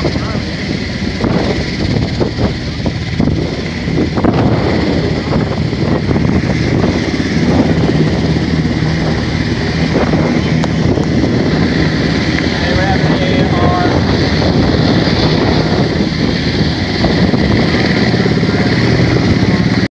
Oh,